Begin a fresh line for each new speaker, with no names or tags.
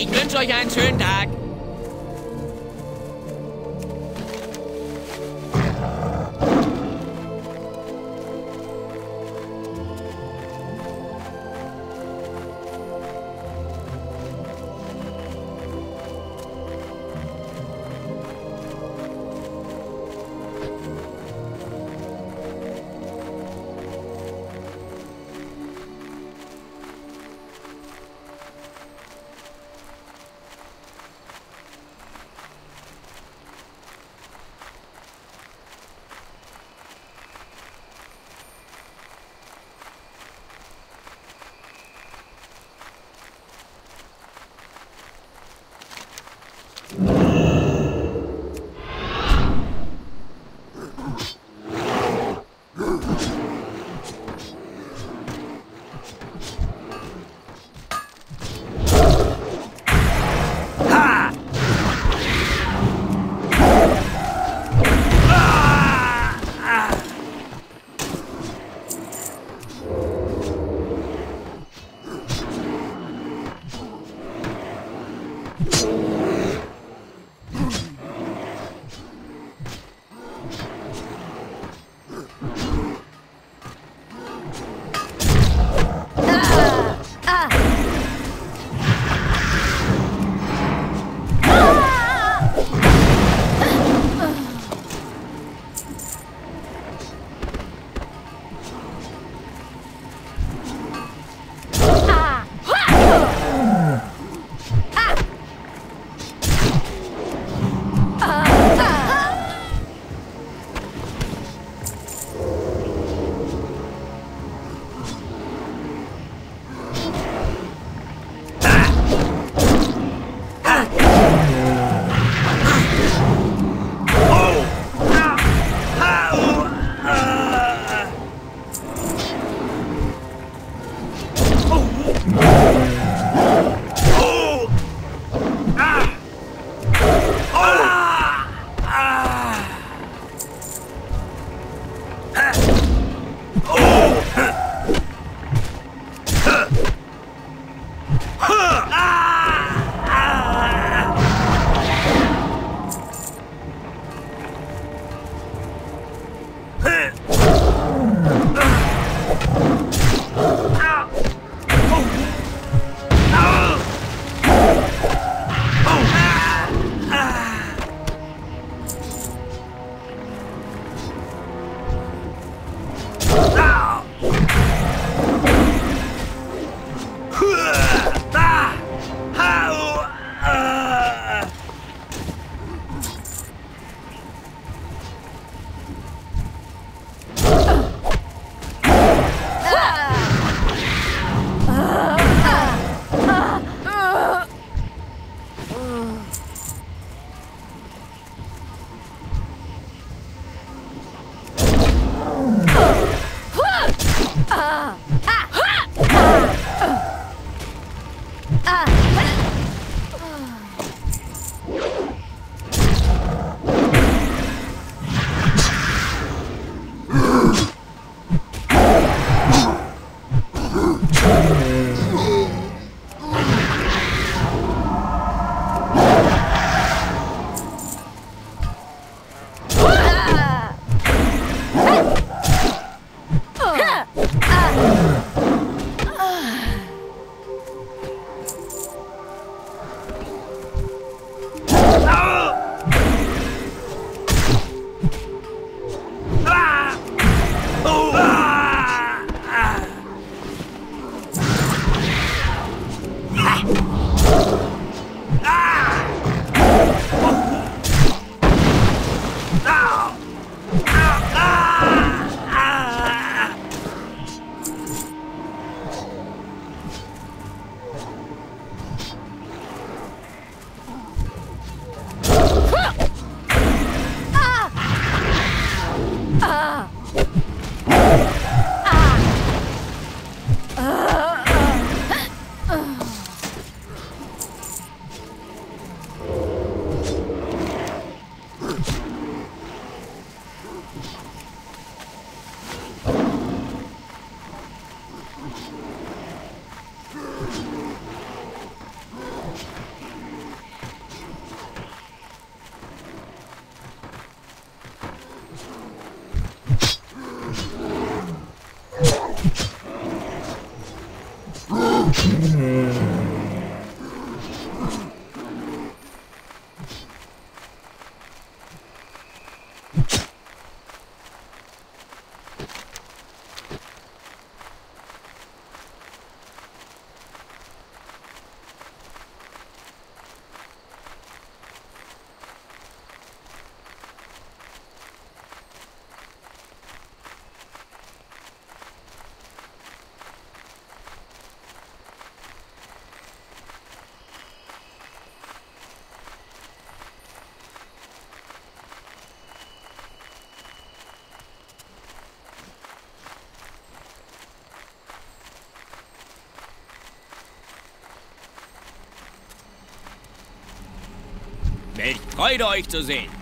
Ich wünsche euch einen schönen Tag. Ah! Ah! Mm. Welch Freude, euch zu sehen.